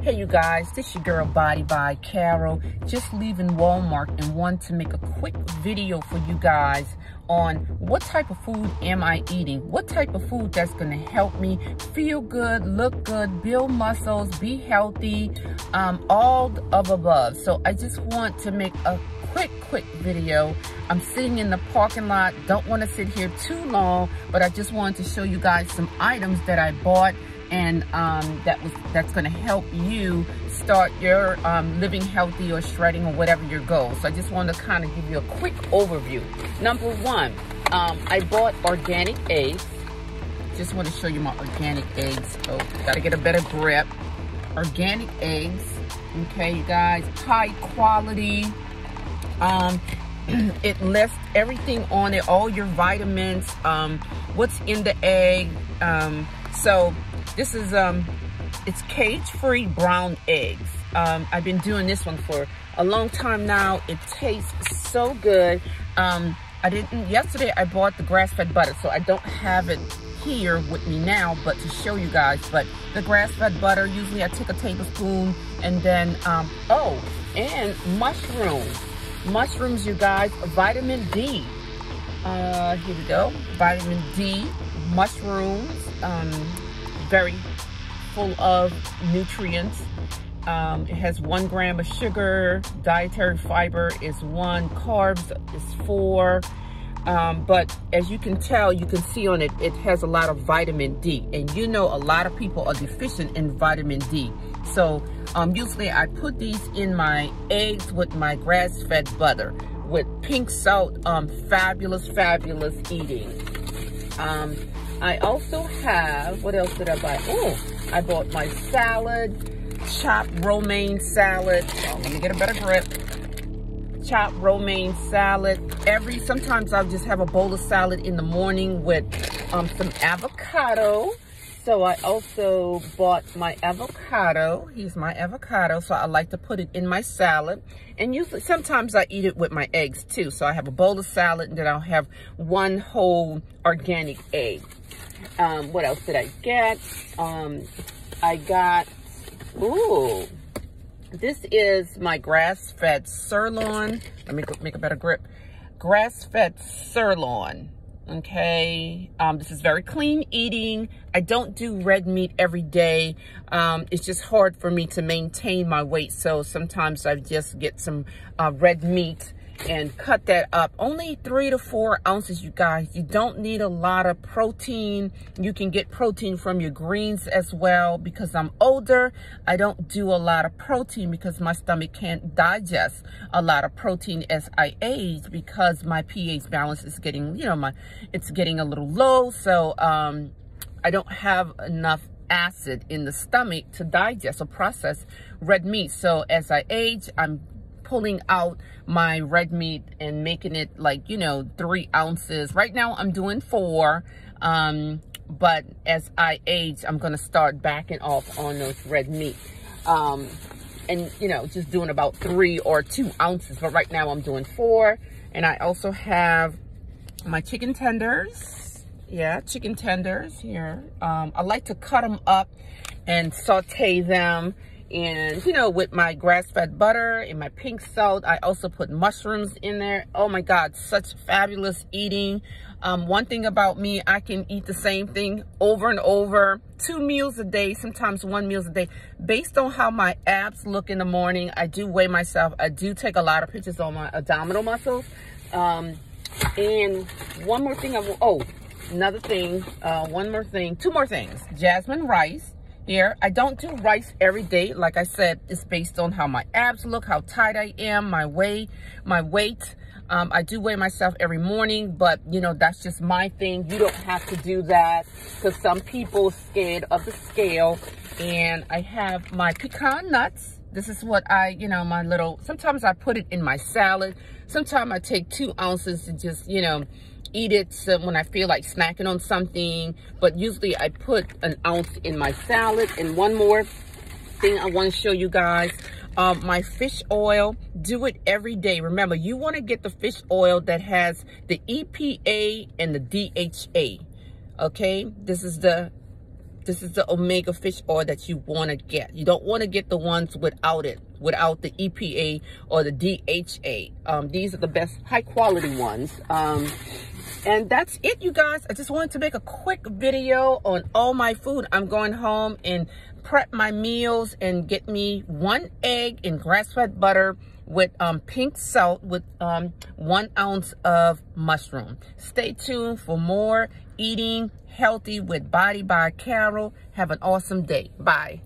Hey you guys, this your girl Body by Carol. Just leaving Walmart and want to make a quick video for you guys on what type of food am I eating? What type of food that's going to help me feel good, look good, build muscles, be healthy, um, all of above. So I just want to make a quick, quick video. I'm sitting in the parking lot. Don't want to sit here too long, but I just wanted to show you guys some items that I bought and um, that was that's going to help you start your um, living healthy or shredding or whatever your goal. So I just want to kind of give you a quick overview. Number one, um, I bought organic eggs. Just want to show you my organic eggs. Oh, got to get a better grip. Organic eggs. Okay, you guys, high quality. Um, it lists everything on it, all your vitamins, um, what's in the egg. Um, so this is, um, it's cage-free brown eggs. Um, I've been doing this one for a long time now. It tastes so good. Um, I didn't, yesterday I bought the grass-fed butter, so I don't have it here with me now, but to show you guys. But the grass-fed butter, usually I take a tablespoon and then, um, oh, and mushrooms. Mushrooms, you guys, vitamin D. Uh, here we go, vitamin D, mushrooms, um, very full of nutrients. Um, it has one gram of sugar, dietary fiber is one, carbs is four. Um, but as you can tell, you can see on it, it has a lot of vitamin D. And you know a lot of people are deficient in vitamin D. So um, usually I put these in my eggs with my grass-fed butter with pink salt. Um, fabulous, fabulous eating. Um, I also have, what else did I buy? Oh, I bought my salad, chopped romaine salad. Oh, let me get a better grip. Chopped romaine salad. Every, sometimes I'll just have a bowl of salad in the morning with um, some avocado. So I also bought my avocado. Here's my avocado. So I like to put it in my salad. And usually, sometimes I eat it with my eggs too. So I have a bowl of salad and then I'll have one whole organic egg. Um, what else did I get? Um, I got, ooh, this is my grass-fed sirloin. Let me make a better grip. Grass-fed sirloin okay um, this is very clean eating i don't do red meat every day um, it's just hard for me to maintain my weight so sometimes i just get some uh, red meat and cut that up. Only three to four ounces, you guys. You don't need a lot of protein. You can get protein from your greens as well. Because I'm older, I don't do a lot of protein because my stomach can't digest a lot of protein as I age because my pH balance is getting, you know, my it's getting a little low. So um, I don't have enough acid in the stomach to digest or process red meat. So as I age, I'm pulling out my red meat and making it like, you know, three ounces. Right now I'm doing four. Um, but as I age, I'm going to start backing off on those red meat. Um, and, you know, just doing about three or two ounces. But right now I'm doing four. And I also have my chicken tenders. Yeah, chicken tenders here. Um, I like to cut them up and saute them and you know with my grass-fed butter and my pink salt i also put mushrooms in there. Oh my god such fabulous eating. Um, one thing about me i can eat the same thing over and over two meals a day sometimes one meals a day. Based on how my abs look in the morning i do weigh myself. I do take a lot of pictures on my abdominal muscles. Um, and one more thing i will oh another thing uh, one more thing two more things. Jasmine rice here. I don't do rice every day. Like I said, it's based on how my abs look, how tight I am, my weight, my weight. Um, I do weigh myself every morning, but you know, that's just my thing. You don't have to do that because some people scared of the scale. And I have my pecan nuts. This is what I, you know, my little, sometimes I put it in my salad. Sometimes I take two ounces and just, you know, eat it when I feel like snacking on something. But usually I put an ounce in my salad. And one more thing I want to show you guys. Um, my fish oil, do it every day. Remember, you want to get the fish oil that has the EPA and the DHA. Okay, this is the this is the omega fish oil that you want to get. You don't want to get the ones without it, without the EPA or the DHA. Um, these are the best high quality ones. Um, and that's it, you guys. I just wanted to make a quick video on all my food. I'm going home and prep my meals and get me one egg in grass-fed butter with um, pink salt with um, one ounce of mushroom. Stay tuned for more eating healthy with Body by Carol. Have an awesome day. Bye.